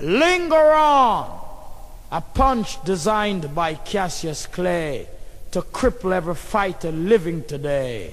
Linger on. A punch designed by Cassius Clay to cripple every fighter living today.